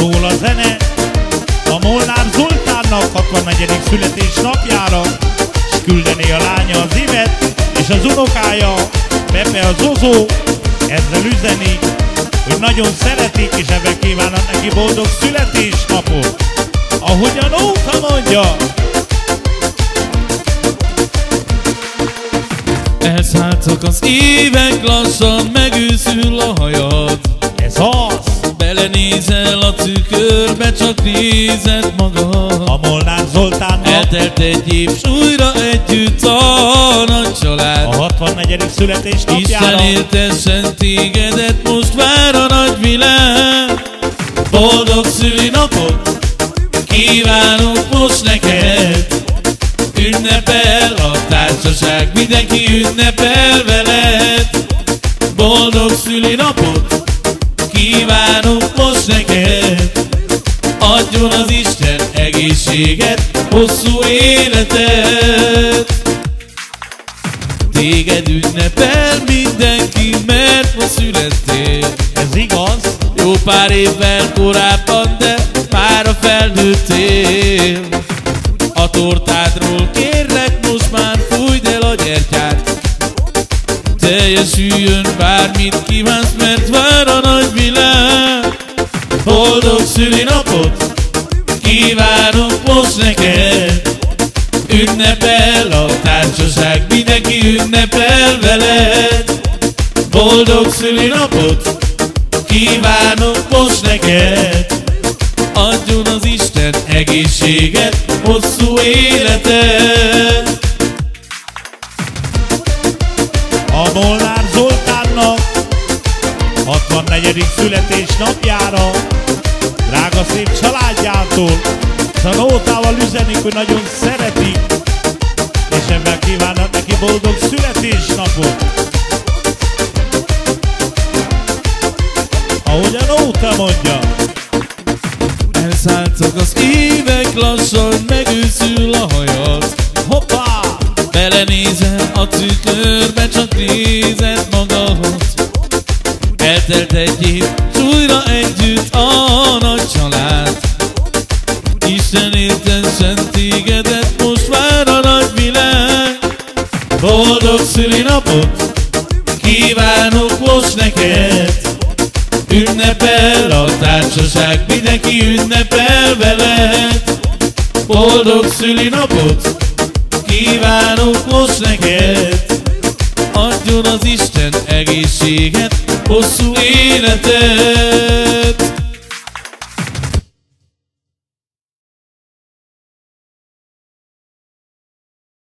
szól a zene. A Molnár Zoltánnak 64. születésnapjára S küldeni a lánya az Ivet És az unokája Pepe a Zozó Ezzel üzeni Hogy nagyon szeretik és ebben kívánnak neki boldog születésnapot. Ahogyan óta mondja. Elszálltak az évek, lassan megőszül a Ez az Belenézel a tükörbe, csak nézed magad. A Molnár Zoltánnak Eltelt egy év, s újra együtt a nagy család. A 64. Isten születésnapjára éltessen tégedet, most vár a nagy világ. Boldog szülinapot kívánok most neked. Ünnepel a társaság, mindenki ünnepel veled. Boldog szülinapot kívánok neked Adjon az Isten egészséget, hosszú életet. Téged ünnepel mindenki, mert ma születtél. Ez igaz? Jó pár évvel korábban, de már felnőttél. A tortádról kérlek, most már fújd el a gyertyát. Teljesüljön bármit kívánsz, mert a világ Boldog szülinapot kívánok most neked. Ünnepel a társaság, mindenki ünnepel veled. Boldog szülinapot kívánok most neked. Adjon az Isten egészséget, hosszú életet A Molnár 64. születésnapjára Drága szép családjától Szanótával üzenik, hogy nagyon szeretik És ebben kívánnak neki boldog születésnapot Ahogyan óta mondja Elszálltak az évek, lassan megőszül év, s újra együtt a nagy család. Isten éltessen tégedet, most vár a nagy világ. Boldog szülinapot kívánok most neked. Ünnepel a társaság, mindenki ünnepel veled. Boldog szülinapot kívánok most neked. Adjon az Isten egészséget, possuir a terra.